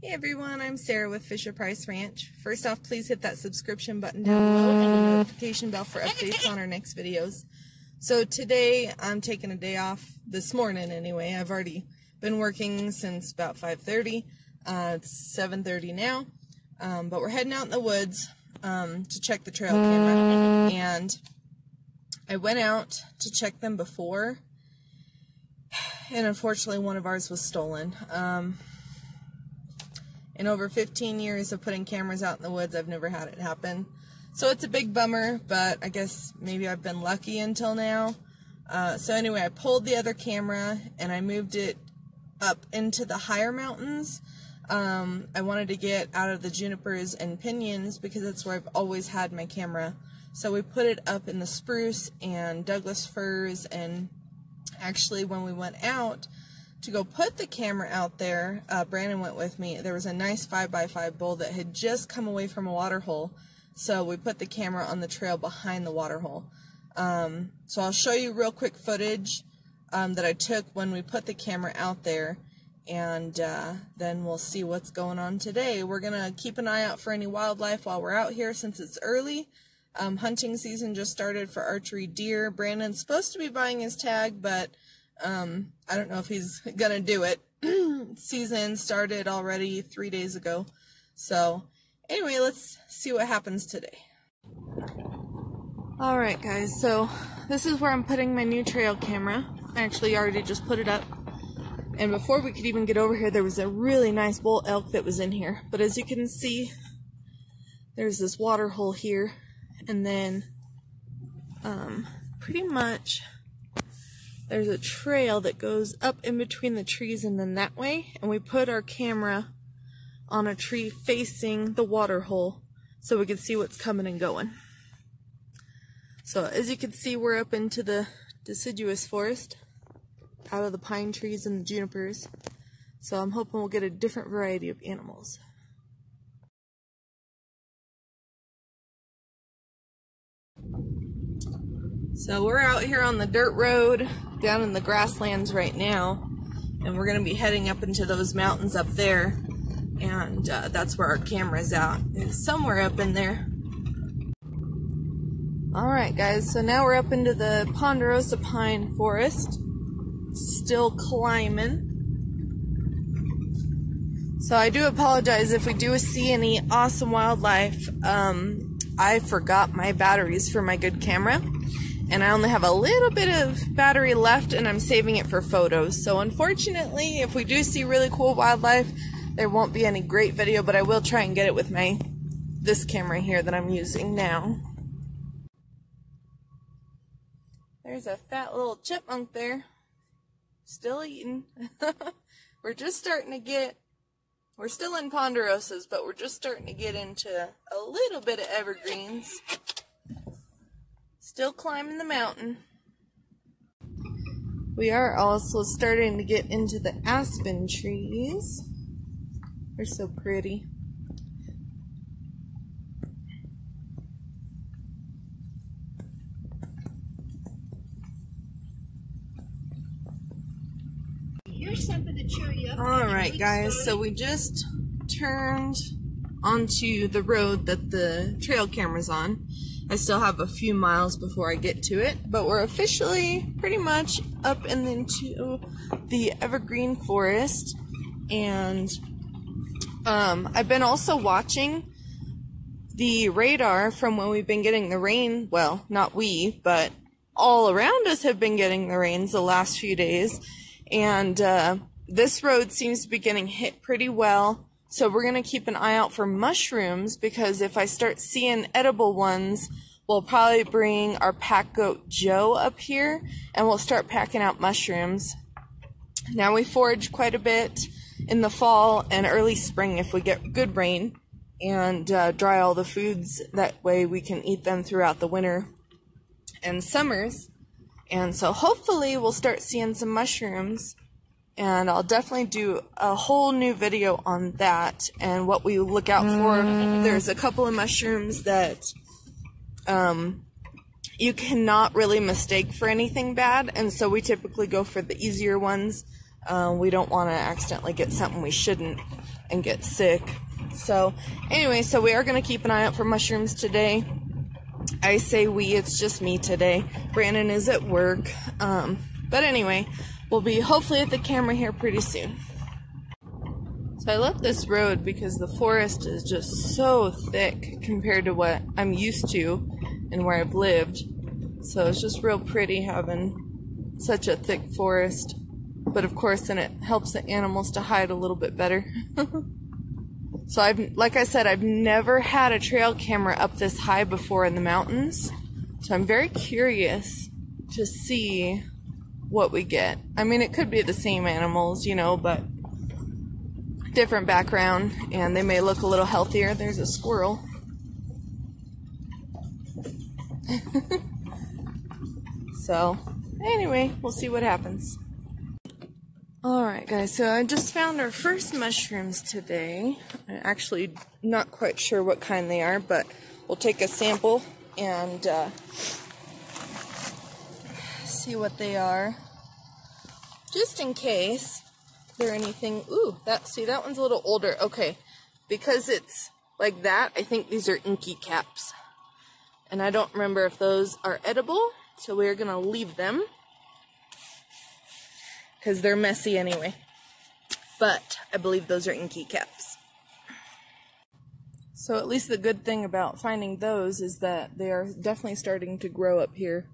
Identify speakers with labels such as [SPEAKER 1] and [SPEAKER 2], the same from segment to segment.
[SPEAKER 1] Hey everyone, I'm Sarah with Fish or Price Ranch. First off, please hit that subscription button down below and the notification bell for updates on our next videos. So today, I'm taking a day off, this morning anyway. I've already been working since about 5.30. Uh, it's 7.30 now, um, but we're heading out in the woods um, to check the trail camera. And I went out to check them before, and unfortunately one of ours was stolen. Um, in over 15 years of putting cameras out in the woods, I've never had it happen. So it's a big bummer, but I guess maybe I've been lucky until now. Uh, so anyway, I pulled the other camera and I moved it up into the higher mountains. Um, I wanted to get out of the junipers and pinyons because that's where I've always had my camera. So we put it up in the spruce and Douglas firs and actually when we went out, to go put the camera out there, uh, Brandon went with me. There was a nice 5x5 bull that had just come away from a water hole. So we put the camera on the trail behind the water hole. Um, so I'll show you real quick footage um, that I took when we put the camera out there. And uh, then we'll see what's going on today. We're going to keep an eye out for any wildlife while we're out here since it's early. Um, hunting season just started for archery deer. Brandon's supposed to be buying his tag, but um, I don't know if he's gonna do it. Season started already three days ago. So anyway, let's see what happens today. Alright guys, so this is where I'm putting my new trail camera. I actually already just put it up. And before we could even get over here, there was a really nice bull elk that was in here. But as you can see, there's this water hole here. And then, um, pretty much there's a trail that goes up in between the trees and then that way. And we put our camera on a tree facing the water hole so we can see what's coming and going. So as you can see, we're up into the deciduous forest out of the pine trees and the junipers. So I'm hoping we'll get a different variety of animals. So we're out here on the dirt road down in the grasslands right now and we're going to be heading up into those mountains up there and uh, that's where our camera's out. It's somewhere up in there. Alright guys, so now we're up into the Ponderosa Pine Forest. Still climbing. So I do apologize if we do see any awesome wildlife. Um, I forgot my batteries for my good camera and I only have a little bit of battery left and I'm saving it for photos. So unfortunately, if we do see really cool wildlife, there won't be any great video, but I will try and get it with my this camera here that I'm using now. There's a fat little chipmunk there. Still eating. we're just starting to get, we're still in ponderosas, but we're just starting to get into a little bit of evergreens. Still climbing the mountain. We are also starting to get into the aspen trees. They're so pretty.
[SPEAKER 2] Here's something to cheer you up.
[SPEAKER 1] All right, guys. So we just turned onto the road that the trail camera's on. I still have a few miles before I get to it, but we're officially pretty much up and into the evergreen forest. And um, I've been also watching the radar from when we've been getting the rain. Well, not we, but all around us have been getting the rains the last few days. And uh, this road seems to be getting hit pretty well. So we're going to keep an eye out for mushrooms because if I start seeing edible ones, we'll probably bring our pack goat Joe up here and we'll start packing out mushrooms. Now we forage quite a bit in the fall and early spring if we get good rain and uh, dry all the foods. That way we can eat them throughout the winter and summers. And so hopefully we'll start seeing some mushrooms and I'll definitely do a whole new video on that and what we look out for. There's a couple of mushrooms that um, you cannot really mistake for anything bad, and so we typically go for the easier ones. Uh, we don't want to accidentally get something we shouldn't. and get sick. So, anyway, so we are going to keep an eye out for mushrooms today. I say we, it's just me today. Brandon is at work. Um, but anyway, we'll be hopefully at the camera here pretty soon. So I love this road because the forest is just so thick compared to what I'm used to and where I've lived. So it's just real pretty having such a thick forest. But of course then it helps the animals to hide a little bit better. so I've, like I said, I've never had a trail camera up this high before in the mountains. So I'm very curious to see what we get. I mean, it could be the same animals, you know, but different background and they may look a little healthier. There's a squirrel. so, anyway, we'll see what happens. Alright guys, so I just found our first mushrooms today. I'm actually not quite sure what kind they are, but we'll take a sample and uh, see what they are. Just in case there anything. Ooh, that see that one's a little older. Okay, because it's like that, I think these are inky caps. And I don't remember if those are edible, so we're gonna leave them because they're messy anyway. But I believe those are inky caps. So at least the good thing about finding those is that they are definitely starting to grow up here.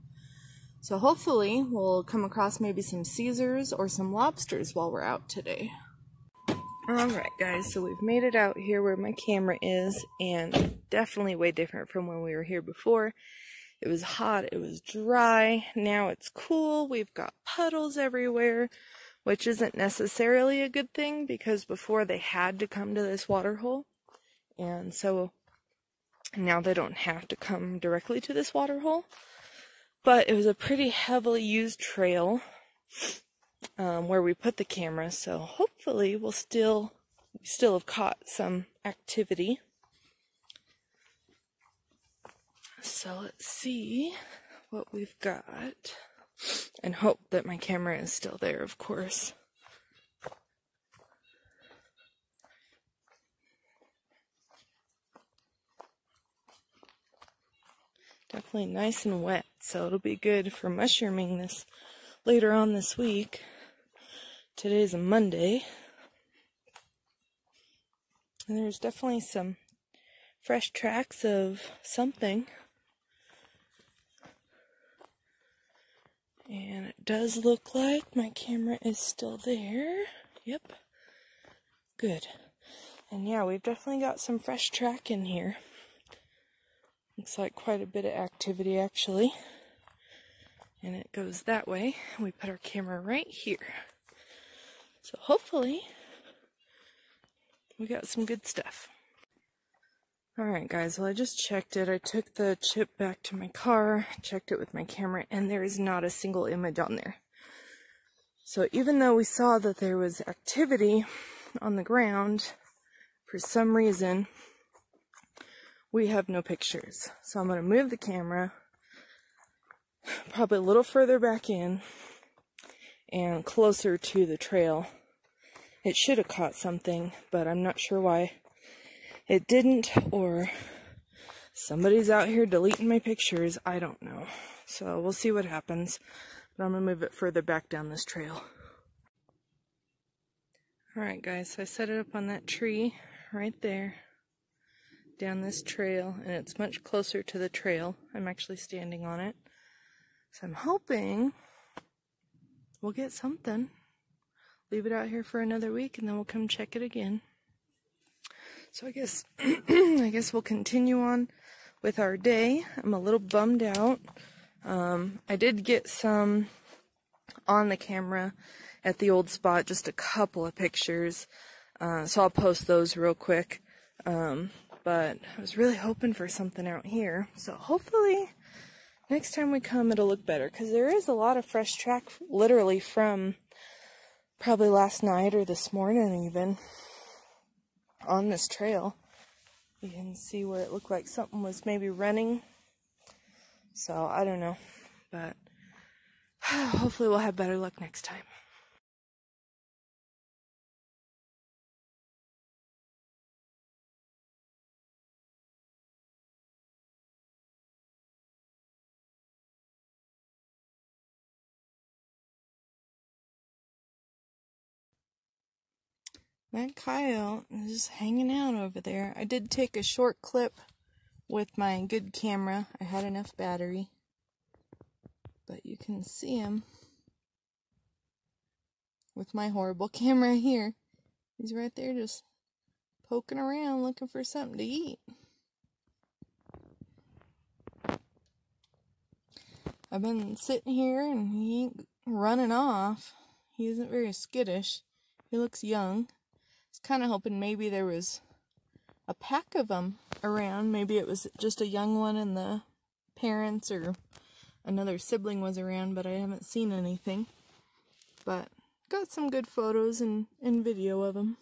[SPEAKER 1] So hopefully we'll come across maybe some Caesars or some lobsters while we're out today. Alright guys, so we've made it out here where my camera is and definitely way different from when we were here before. It was hot, it was dry, now it's cool, we've got puddles everywhere, which isn't necessarily a good thing because before they had to come to this water hole. And so now they don't have to come directly to this water hole. But it was a pretty heavily used trail um, where we put the camera, so hopefully we'll still still have caught some activity. So let's see what we've got. And hope that my camera is still there, of course. Definitely nice and wet, so it'll be good for mushrooming this later on this week. Today's a Monday. And there's definitely some fresh tracks of something. And it does look like my camera is still there. Yep. Good. And yeah, we've definitely got some fresh track in here. Looks like quite a bit of activity actually. And it goes that way. We put our camera right here. So hopefully we got some good stuff. Alright guys, well I just checked it. I took the chip back to my car, checked it with my camera, and there is not a single image on there. So even though we saw that there was activity on the ground, for some reason, we have no pictures. So I'm going to move the camera probably a little further back in and closer to the trail. It should have caught something, but I'm not sure why it didn't, or somebody's out here deleting my pictures. I don't know. So we'll see what happens. But I'm going to move it further back down this trail. Alright guys, so I set it up on that tree right there down this trail, and it's much closer to the trail. I'm actually standing on it. So I'm hoping we'll get something. Leave it out here for another week, and then we'll come check it again. So I guess I guess we'll continue on with our day. I'm a little bummed out. Um, I did get some on the camera at the old spot, just a couple of pictures. Uh, so I'll post those real quick. Um, but I was really hoping for something out here. So hopefully next time we come it'll look better because there is a lot of fresh track literally from probably last night or this morning even on this trail. You can see where it looked like something was maybe running. So, I don't know. But hopefully we'll have better luck next time. That coyote is just hanging out over there. I did take a short clip with my good camera. I had enough battery. But you can see him with my horrible camera here. He's right there just poking around looking for something to eat. I've been sitting here and he ain't running off. He isn't very skittish. He looks young was kind of hoping maybe there was a pack of them around. Maybe it was just a young one and the parents or another sibling was around, but I haven't seen anything. But got some good photos and, and video of them.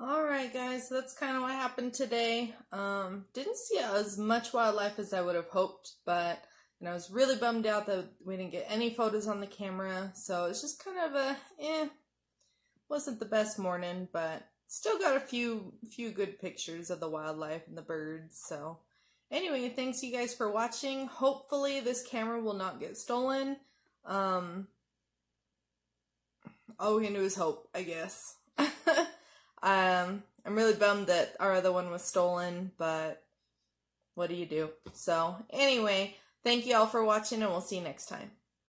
[SPEAKER 1] Alright guys, so that's kind of what happened today. Um, didn't see as much wildlife as I would have hoped, but and I was really bummed out that we didn't get any photos on the camera, so it's just kind of a, eh, wasn't the best morning, but still got a few, few good pictures of the wildlife and the birds, so anyway, thanks you guys for watching. Hopefully this camera will not get stolen. Um, all we can do is hope, I guess. Um, I'm really bummed that our other one was stolen, but what do you do? So, anyway, thank you all for watching, and we'll see you next time.